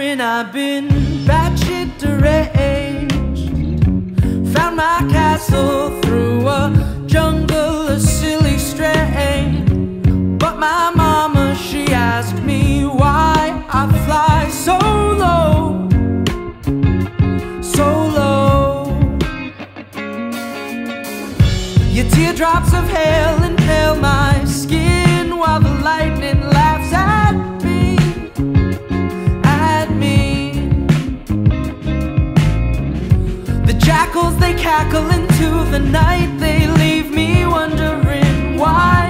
and I've been. Batshit deranged. Found my castle through a they cackle into the night. They leave me wondering why.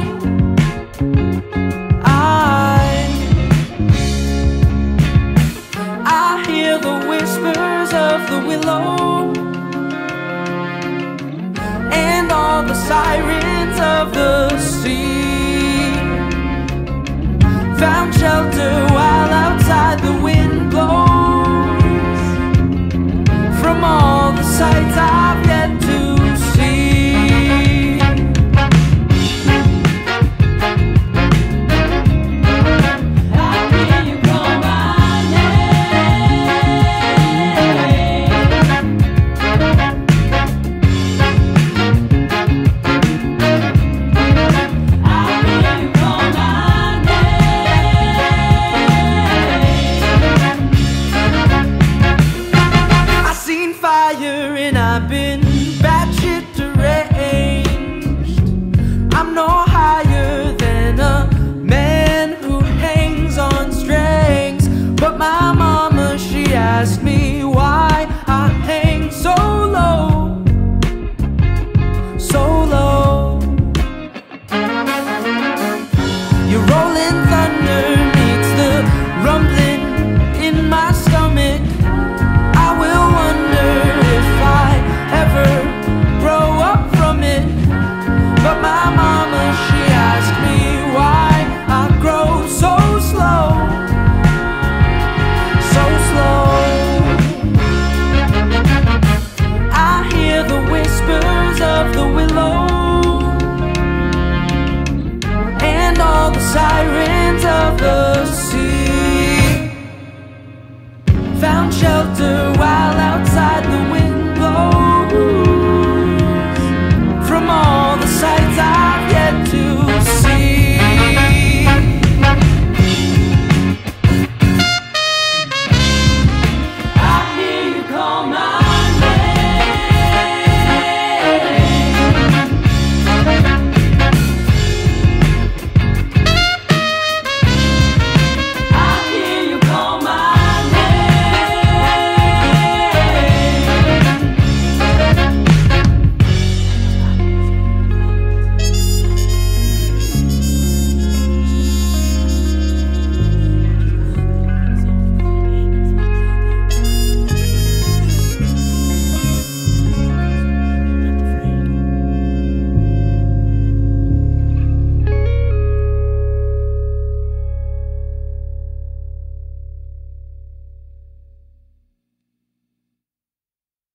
You're rolling sorry